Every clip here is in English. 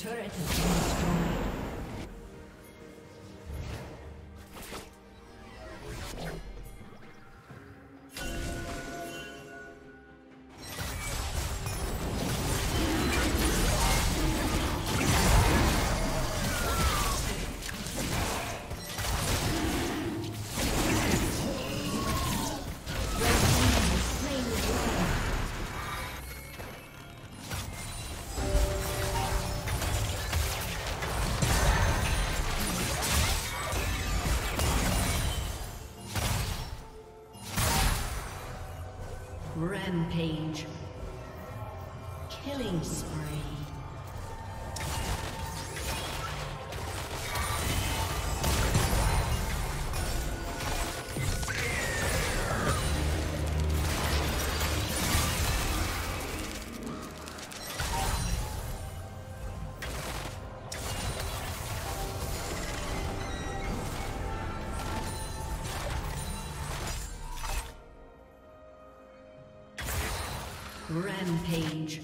turret has been Rampage.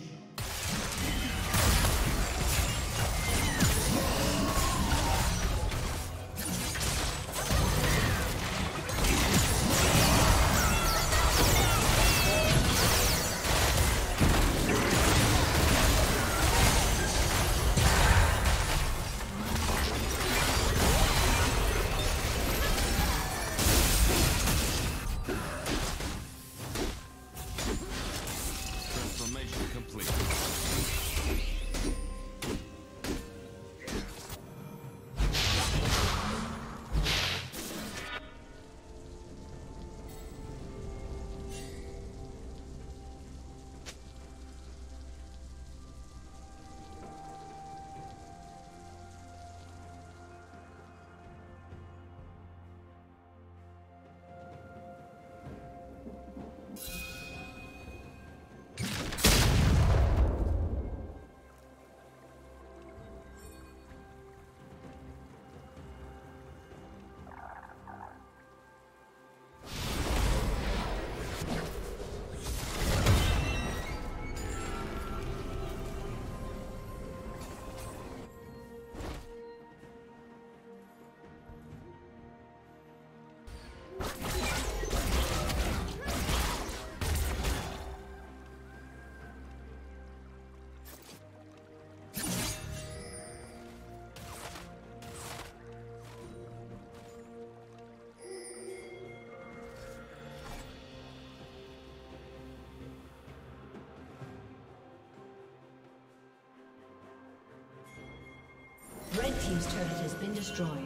Been destroyed.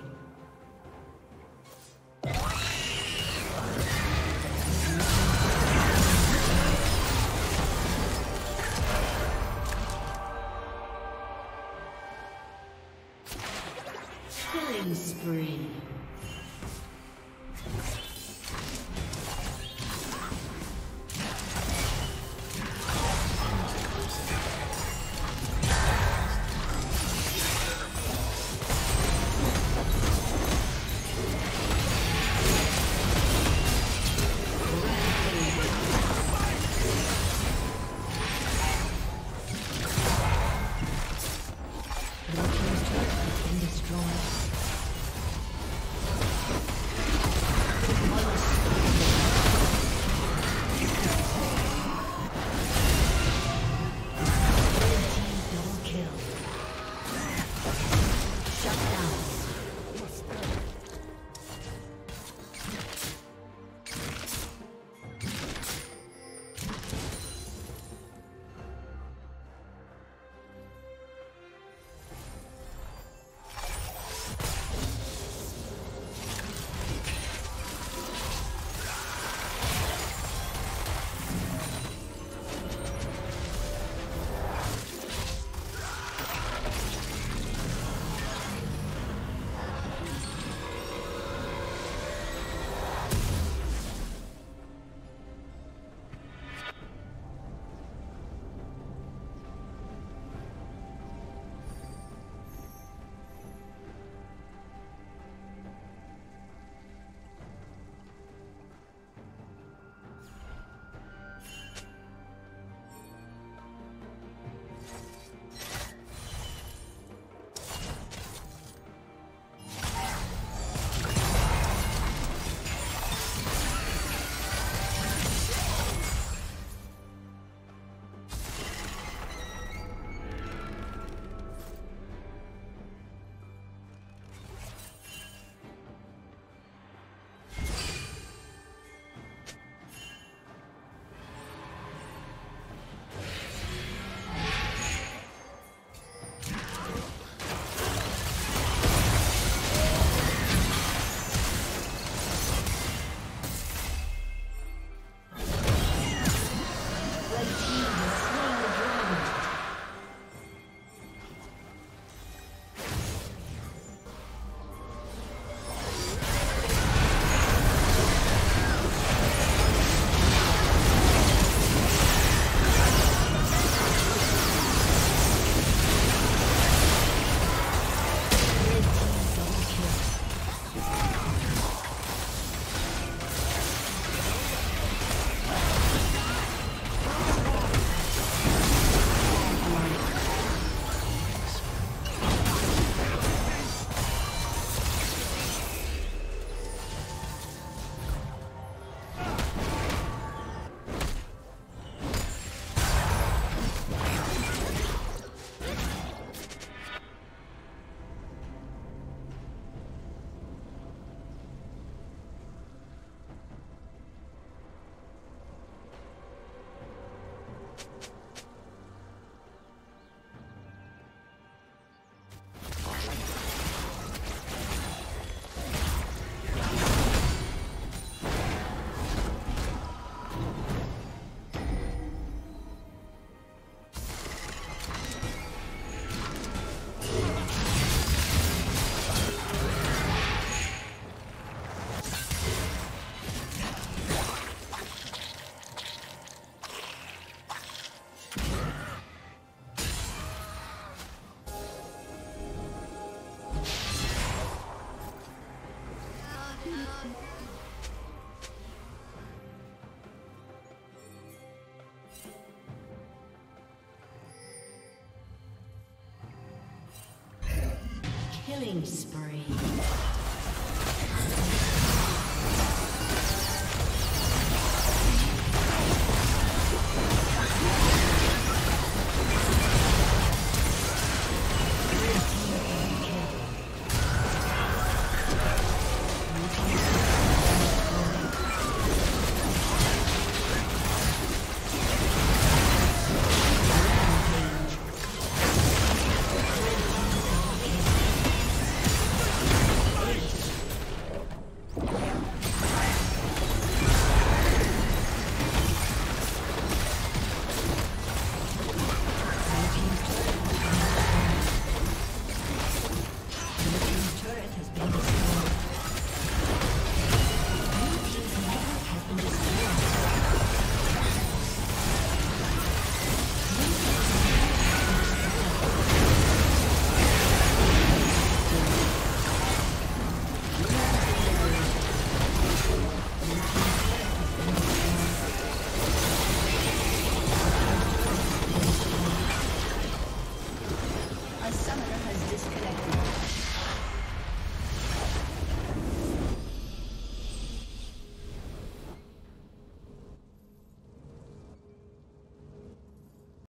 Killing spree.